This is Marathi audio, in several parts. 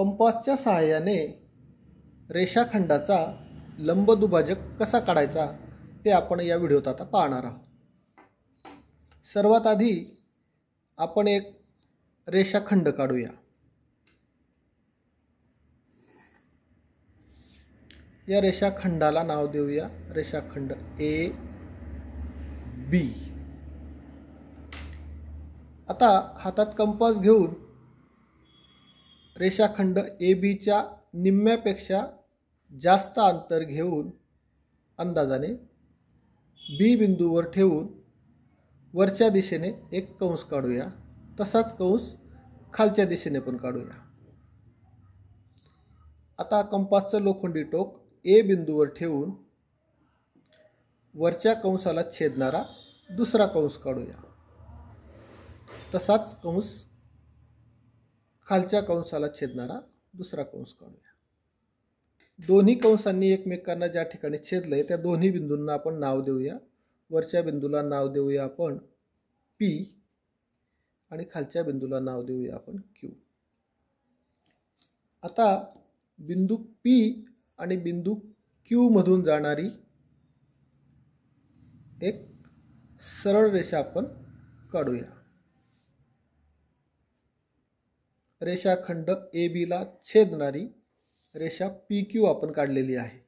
कंपासच्या सहाय्याने रेषाखंडाचा लंबदुभाजक कसा काढायचा ते आपण या व्हिडिओत आता पाहणार आहोत. सर्वात आधी आपण एक रेषाखंड काढूया. या रेषाखंडाला नाव देऊया रेषाखंड ए बी आता हातात कंपास घेऊन रेषाखंड ए बीच्या निम्म्यापेक्षा जास्त अंतर घेऊन अंदाजाने बी बिंदूवर ठेवून वरच्या दिशेने एक कंस काढूया. तसाच कंस खालच्या दिशेने पण काढूया. आता कंपासचं लोखंडी टोक ए बिंदूवर ठेवून वरच्या कंसाला छेदणारा दुसरा कंस काढूया. तसाच कंस खालच्या कंसाला छेदणारा दुसरा कंस काढूया. दोन्ही कंसांनी एकमेकांना ज्या ठिकाणी छेदलंय त्या दोन्ही बिंदूंना आपण नाव देऊया. वरच्या बिंदूला नाव देऊया आपण पी आणि खालच्या बिंदूला नाव देऊया आपण क्यू आता बिंदू पी आणि बिंदू क्यूमधून जाणारी एक सरळ रेषा आपण काढूया. रेषाखंड ए बीला छेदणारी रेषा पी क्यू आपण काढलेली आहे.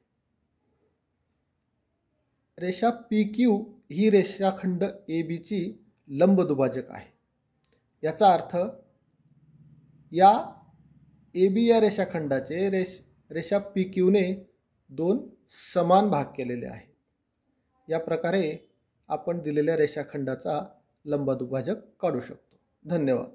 रेषा पी क्यू ही रेषाखंड ए बीची लंबदुभाजक आहे. याचा अर्थ या ए बी या रेषाखंडाचे रेष रेषा पी क्यूने दोन समान भाग केलेले आहेत या प्रकारे आपण दिलेल्या रेषाखंडाचा लंबदुभाजक काढू शकतो. धन्यवाद.